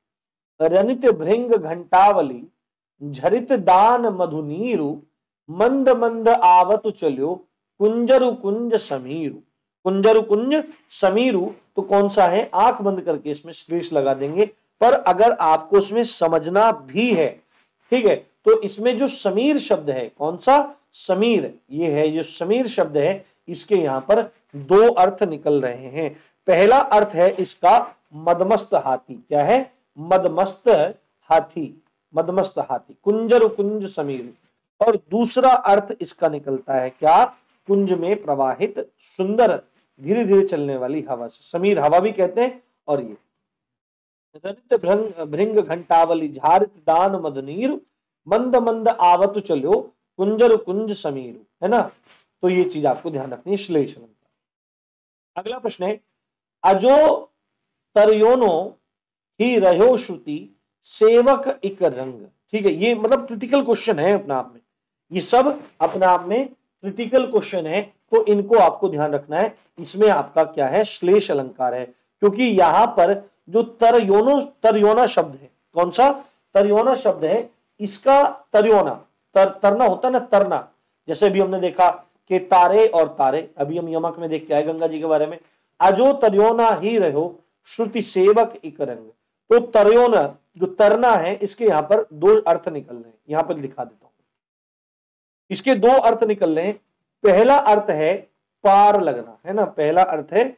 रनित भृंग घंटावली, झरित दान मधुनीरु मंद मंद आवत चलो कुंजरु कुंज समीरु। कुंजरु कुंज समीरु तो कौन सा है? आँख बंद करके इसमें स्पेस लगा देंगे। पर अगर आपको उसमें समझना भी है, ठीक है तो इसमें जो समीर शब्द है, कौन सा? समीर, ये है जो समीर शब्द है, इसके यहाँ पर दो अर्थ निकल रहे हैं। पहला अर्थ है इसका मदमस्त हाथी, क्या है? मदमस्त हाथी मदमस्त हाथी, कुंजर कुंज समीर। और दूसरा अर्थ इसका निकलता है क्या? कुंज में प्रवाहित सुंदर धीरे धीरे चलने वाली हवा से। समीर हवा भी कहते हैं और ये। भृंग घंटावली झारित दान मदनीर मंद मंद आवत चलो, कुंजर कुंज समीर। है ना? तो ये चीज़ आपको ध्यान रखनी श्लेष अगला प्रश्न है, अजो तरयोनो ही रहो श्रुति, सेवक इक रंग। ठीक है, ये मतलब क्रिटिकल क्वेश्चन है अपने आप में। ये सब अपने आप में क्रिटिकल क्वेश्चन है तो इनको आपको ध्यान रखना है। इसमें आपका क्या है? श्लेष अलंकार है। क्योंकि यहाँ पर जो तरयोनो, तरयोना शब्द है। कौन सा? तरयोना शब्द है। इसका तरयोना, तर, तरना होता ना, तरना। जैसे भी हमने देखा कि तारे और तारे, अभी हम यमक में देख के आए गंगा जी के बारे में, अजो तरयोना ही रहो, श्रुति सेवक इक रंग तो तरयोना, जो तरना है, इसके यहाँ पर दो अर्थ निकल रहे हैं। यहाँ पर दिखा देता हूँ। इसके दो अर्थ निकल रहे हैं। पहला अर्थ है पार लगना, है ना? पहला अर्थ है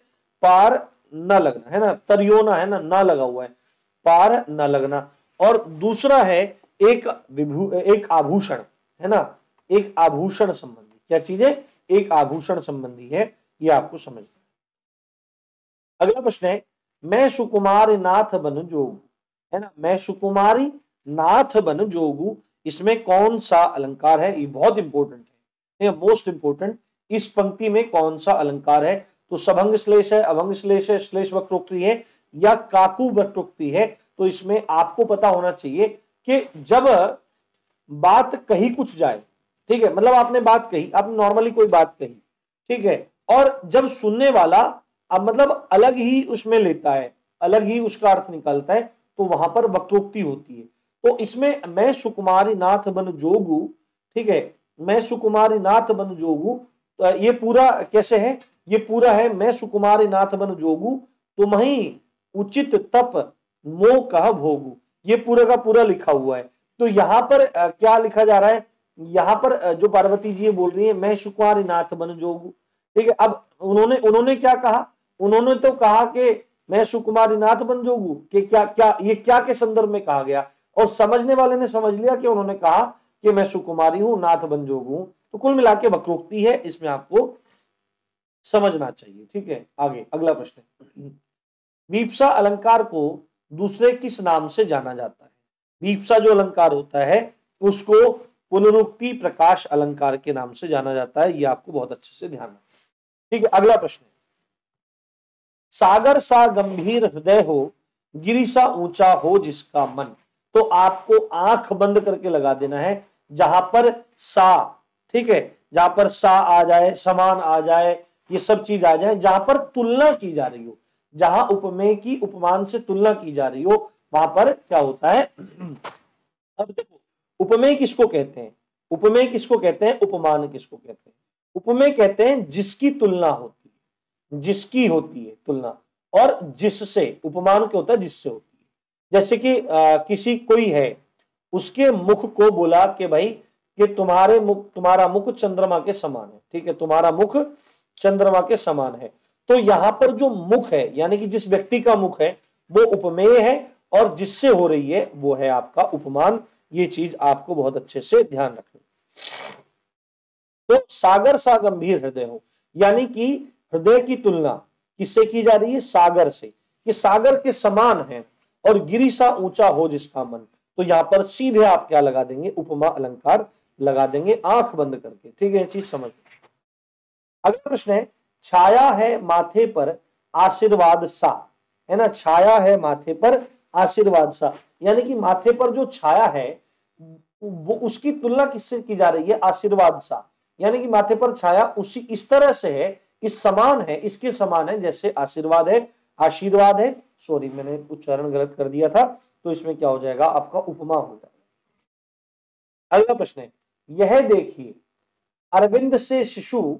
पार न लगना, है ना? तरियोना, है ना? ना लगा हुआ है। पार न लगना। और दूसरा है एक विभू, एक आभूषण, है ना? एक आभूषण संबंधी। क्या चीज़ है? एक आभूषण संबंधी है। ये आपको समझना अगला प्रश्न है, मैं सुकुमार नाथ बन जोगू। है ना? मैं सुकुमारी नाथ बन जोगू। इसमें कौन सा अलंकार है? ये बहुत इंपॉर्टेंट है। मोस्ट इंपॉर्टेंट इस पंक्ति में कौन सा अलंकार है? तो सभंग श्लेष है, अभंग श्लेष है, श्लेष वक्रोक्ति है, या काकु वक्रोक्ति है तो इसमें आपको पता होना चाहिए कि जब बात कही कुछ जाए, ठीक है मतलब आपने बात कही आपने नॉर्मली कोई बात कही, ठीक है, और जब सुनने वाला, अब मतलब अलग ही उसमें लेता है, अलग ही उसका अर्थ निकालता है तो वहाँ पर वक्रोक्ति होती है। तो इसमें मैं सुकुमारी नाथ बन जोगू, ठीक है, मैं सुकुमारी नाथ बन जोगू तो ये पूरा कैसे है? ये पूरा है, मैं सुकुमारी नाथ बन जोगू ही उचित तप मो कह भोगू। ये पूरा का पूरा लिखा हुआ है। तो यहाँ पर क्या लिखा जा रहा है? यहाँ पर जो पार्वती जी बोल रही है, मैं सुकुमार नाथ बन जोगू। ठीक है, अब उन्होंने उन्होंने क्या कहा? उन्होंने तो कहा कि मैं सुकुमारी नाथ बन जोगू, कि क्या क्या, ये क्या के संदर्भ में कहा गया? और समझने वाले ने समझ लिया कि उन्होंने कहा कि मैं सुकुमारी हूँ नाथ बन जोगू तो कुल मिला के वक्रोक्ति है, इसमें आपको समझना चाहिए, ठीक है? आगे, अगला प्रश्न वीपसा अलंकार को दूसरे किस नाम से जाना जाता है? वीपसा जो अलंकार होता है, उसको पुनरुक्ति प्रकाश अलंकार के नाम से जाना जाता है। ये आपको बहुत अच्छे से ध्यान रखना ठीक है, अगला प्रश्न सागर सा गंभीर हृदय हो, गिरी सा ऊँचा हो जिसका मन। तो आपको आँख बंद करके लगा देना है, जहाँ पर सा, ठीक है? जहाँ पर सा आ जाए, समान आ जाए ये सब चीज़ आ जाए जहाँ पर तुलना की जा रही हो जहाँ उपमेय की उपमान से तुलना की जा रही हो वहाँ पर क्या होता है? अब देखो उपमेय किसको कहते हैं? उपमेय किसको कहते हैं? उपमान किसको कहते हैं? उपमेय कहते हैं जिसकी तुलना होती है जिसकी होती है तुलना और जिससे उपमान क्या होता है? जिससे होती है। जैसे कि आ, किसी कोई है उसके मुख को बोला कि भाई कि तुम्हारे मुख तुम्हारा मुख चंद्रमा के समान है ठीक है? तुम्हारा मुख चंद्रमा के समान है। तो यहाँ पर जो मुख है, यानी कि जिस व्यक्ति का मुख है, वो उपमेय है और जिससे हो रही है, वो है आपका उपमान। ये चीज़ आपको बहुत अच्छे से ध्यान रखनी। तो सागर सा गंभीर हृदय हो, यानी कि हृदय की तुलना किससे की जा रही है? सागर से। कि सागर के समान है और गिरी सा ऊँचा हो जिसका मन। तो यहाँ पर सीधे आप क्या लगा देंगे? उपमा अलंकार लगा देंगे आँख बंद करके। ठीक है चीज़ समझ अगला प्रश्न है, छाया है माथे पर आशीर्वाद सा। है ना? छाया है माथे पर आशीर्वाद सा। यानी कि माथे पर जो छाया है, वो उसकी तुलना किससे की जा रही है? आशीर्वाद सा। यानी कि माथे पर छाया उसी इस तरह से है, इस समान है, इसके समान है, जैसे आशीर्वाद है आशीर्वाद है। सॉरी मैंने उच्चारण गलत कर दिया था तो इसमें क्या हो जाएगा? आपका उपमा हो जाएगा। अगला प्रश्न है, यह देखिए, अरविंद से शिशु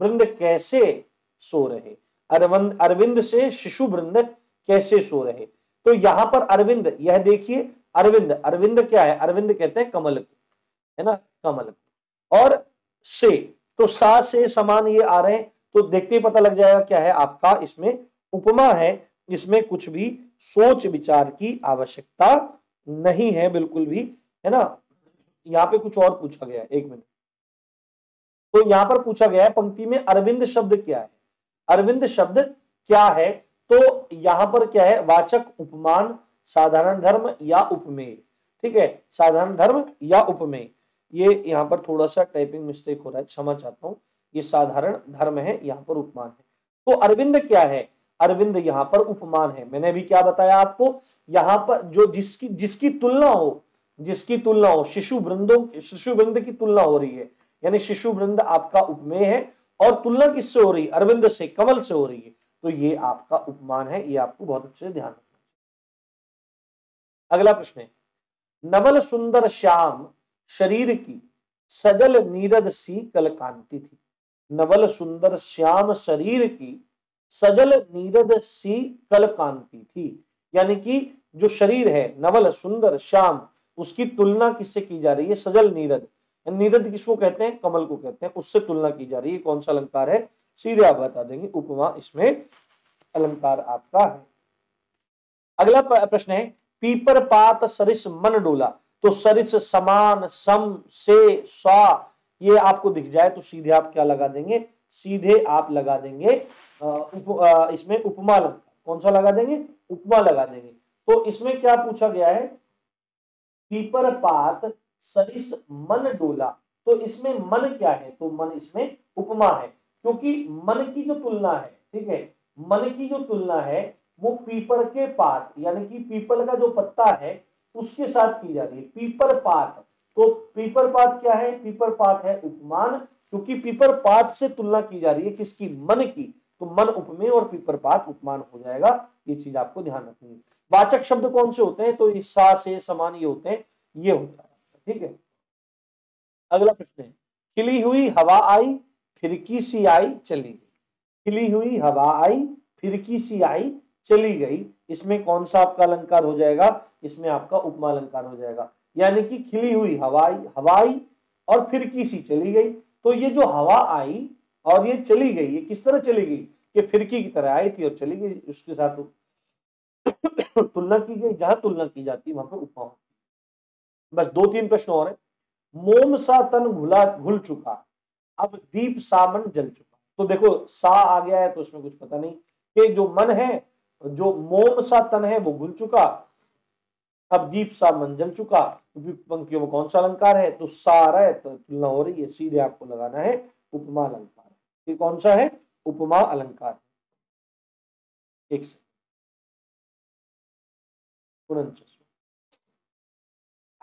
वृंद कैसे सो रहे? अरविंद अरविंद से शिशु वृंद कैसे सो रहे? तो यहाँ पर अरविंद, यह देखिए, अरविंद अरविंद क्या है? अरविंद कहते हैं कमल है ना? कमल और से तो सा, से समान ये आ रहे हैं तो देखते ही पता लग जाएगा क्या है आपका, इसमें उपमा है, इसमें कुछ भी सोच विचार की आवश्यकता नहीं है, बिल्कुल भी, है ना? यहाँ पे कुछ और पूछा गया एक मिनट। तो यहाँ पर पूछा गया है, पंक्ति में अरविंद शब्द क्या है? अरविंद शब्द क्या है? तो यहाँ पर क्या है? वाचक उपमान, साधारण धर्म या उपमेय। ठीक है? साधारण धर्म या उपमेय। ये यहाँ पर थोड़ा सा टाइपिंग मिस्टेक हो रहा है, क्षमा चाहता हूँ। ये साधारण धर्म है, यहाँ पर उपमान है। तो अरविंद क्या है? अरविंद यहाँ पर उपमान है। मैंने भी क्या बताया आपको? यहाँ पर जो जिसकी जिसकी तुलना हो, जिसकी तुलना हो शिशु वृंदों शिशु वृंद की तुलना हो रही है यानी शिशु वृंद आपका उपमेय है और तुलना किससे हो रही है? अरविंद से, कमल से हो रही है। तो ये आपका उपमान है, ये आपको बहुत अच्छे से ध्यान रखना अगला प्रश्न है, नवल सुंदर श्याम शरीर की सजल नीरद सी कल कांति थी। नवल सुंदर श्याम शरीर की सजल नीरद सी कल कांति थी। यानी कि जो शरीर है, नवल सुंदर श्याम, उसकी तुलना किससे की जा रही है? सजल नीरद। नीरद किसको कहते हैं? कमल को कहते हैं। उससे तुलना की जा रही है। कौन सा अलंकार है? सीधे आप बता देंगे। उपमा इसमें अलंकार आपका है। अगला प्रश्न है। पीपर पात सरिस मन डोला। तो सरिस समान सम से स्वा ये आपको दिख जाए तो सीधे आप क्या लगा देंगे? सीधे आप लगा देंगे उप, इसमें उपमा अलंकार। कौन सा लगा देंगे? उपमा लगा देंगे। तो इसमें क्या पूछा गया है? पीपर पात सरिस मन डोला। तो इसमें मन क्या है? तो मन इसमें उपमा है। क्योंकि मन की जो तुलना है, ठीक है? मन की जो तुलना है, वो पीपर के पात, यानी कि पीपल का जो पत्ता है, उसके साथ की जा रही है। पीपर पात। तो पीपर पात क्या है? पीपर पात है उपमान। क्योंकि पीपर पात से तुलना की जा रही है किसकी? मन की। तो मन उपमेय और पीपर पात उपमान हो जाएगा। ये चीज़ आपको ध्यान रखनी है। वाचक शब्द कौन से होते हैं? तो सा से समान ये होते हैं, ये होता है। ठीक है? अगला प्रश्न है, खिली हुई हवा आई फिरकी सी आई चली गई? खिली हुई हवा आई फिरकी सी आई चली गई। इसमें कौन सा आपका अलंकार हो जाएगा? इसमें आपका उपमा अलंकार हो जाएगा। यानी कि खिली हुई हवाई हवाई और फिर सी चली गई। तो ये जो हवा आई और ये चली गई, ये किस तरह चली गई? कि फिरकी की तरह आई थी और चली गई, उसके साथ तुलना की गई। जहाँ तुलना की जाती है, वहाँ पर उपमा बस दो तीन प्रश्न और है। मोम सा तन घुला घुल चुका, अब दीप सामन जल चुका। तो देखो, सा आ गया है तो उसमें कुछ पता नहीं। कि जो मन है, जो मोम सा तन है, वो घुल चुका, अब दीप सा मन जल चुका। पंक्तियों में कौन सा अलंकार है? तो सारा है तो तुलना हो रही है, सीधे आपको लगाना है, उपमा अलंकार। ये कौन सा है? उपमा अलंकार। एक से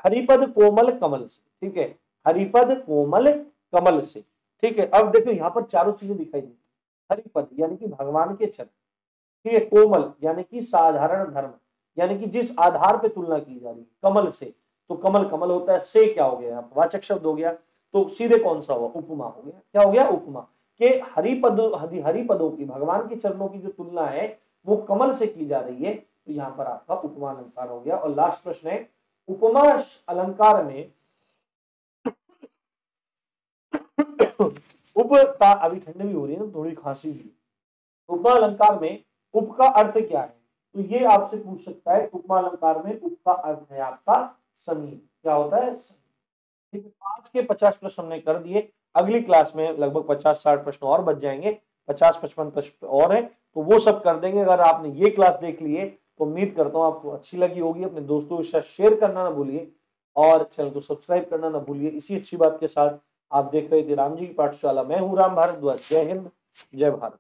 हरिपद कोमल कमल से, ठीक है? हरिपद कोमल कमल से, ठीक है? अब देखो यहाँ पर चारों चीज़ें दिखाई दी हरिपद, यानी कि भगवान के छत्र ठीक है? कोमल, यानी कि साधारण धर्म, यानी कि जिस आधार पे तुलना की जा रही है, कमल से। तो कमल कमल होता है, से क्या हो गया वाचक शब्द हो गया। तो सीधे कौन सा हुआ? उपमा हो गया। क्या हो गया? उपमा। के हरिपद हरिपदों की, भगवान के चरणों की जो तुलना है, वो कमल से की जा रही है। तो यहाँ पर आपका उपमा अलंकार हो गया। और लास्ट प्रश्न है उपमा अलंकार में उप का अभी ठंड भी हो रही है ना, थोड़ी खांसी भी। उपमा अलंकार में उप का अर्थ क्या है? तो ये आपसे पूछ सकता है, उपमा अलंकार में उप का अर्थ है आपका समीप। क्या होता है? ठीक है, पाँच के पचास प्रश्न हमने कर दिए। अगली क्लास में लगभग पचास साठ प्रश्न और बच जाएँगे। पचास पचपन प्रश्न और है तो वो सब कर देंगे। अगर आपने ये क्लास देख ली है तो उम्मीद करता हूँ आपको अच्छी लगी होगी। अपने दोस्तों के साथ शेयर करना ना भूलिए और चैनल को सब्सक्राइब करना ना भूलिए। इसी अच्छी बात के साथ आप देख रहे थे राम जी की पाठशाला। मैं हूँ राम भारद्वाज। जय हिंद, जय भारत।